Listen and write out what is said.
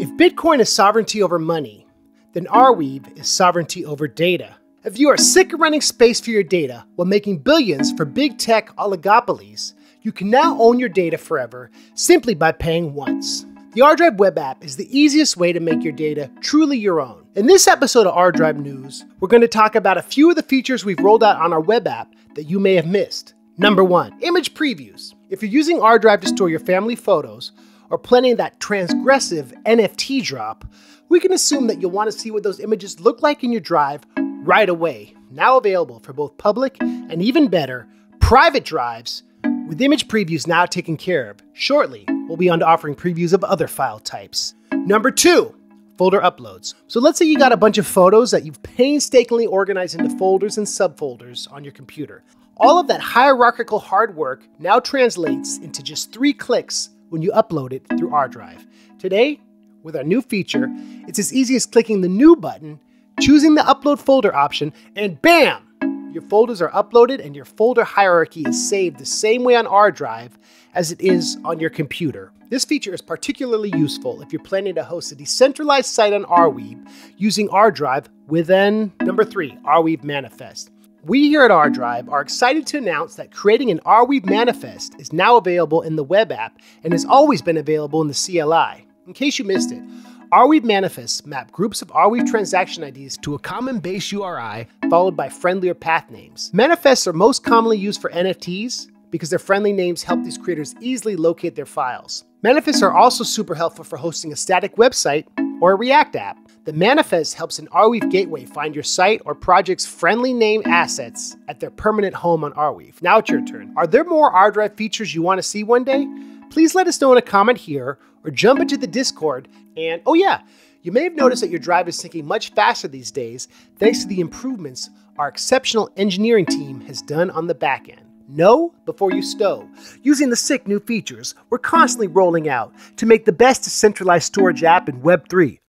If Bitcoin is sovereignty over money, then Arweave is sovereignty over data. If you are sick of running space for your data while making billions for big tech oligopolies, you can now own your data forever simply by paying once. The ArDrive web app is the easiest way to make your data truly your own. In this episode of ArDrive News, we're going to talk about a few of the features we've rolled out on our web app that you may have missed. Number one, image previews. If you're using ArDrive to store your family photos, or planning that transgressive NFT drop, we can assume that you'll want to see what those images look like in your drive right away. Now available for both public and even better, private drives, with image previews now taken care of. Shortly, we'll be on to offering previews of other file types. Number two, folder uploads. So let's say you got a bunch of photos that you've painstakingly organized into folders and subfolders on your computer. All of that hierarchical hard work now translates into just three clicks when you upload it through ArDrive. Today, with our new feature, it's as easy as clicking the New button, choosing the Upload Folder option, and bam! Your folders are uploaded and your folder hierarchy is saved the same way on ArDrive as it is on your computer. This feature is particularly useful if you're planning to host a decentralized site on Arweave using ArDrive within number three, Arweave Manifest. We here at ArDrive are excited to announce that creating an Arweave manifest is now available in the web app and has always been available in the CLI. In case you missed it, Arweave manifests map groups of Arweave transaction IDs to a common base URI followed by friendlier path names. Manifests are most commonly used for NFTs because their friendly names help these creators easily locate their files. Manifests are also super helpful for hosting a static website or a React app. The manifest helps an Arweave gateway find your site or project's friendly name assets at their permanent home on Arweave. Now it's your turn. Are there more ArDrive features you want to see one day? Please let us know in a comment here or jump into the Discord. And oh, yeah, you may have noticed that your drive is syncing much faster these days thanks to the improvements our exceptional engineering team has done on the back end. Know before you stow, using the sick new features we're constantly rolling out to make the best decentralized storage app in Web3.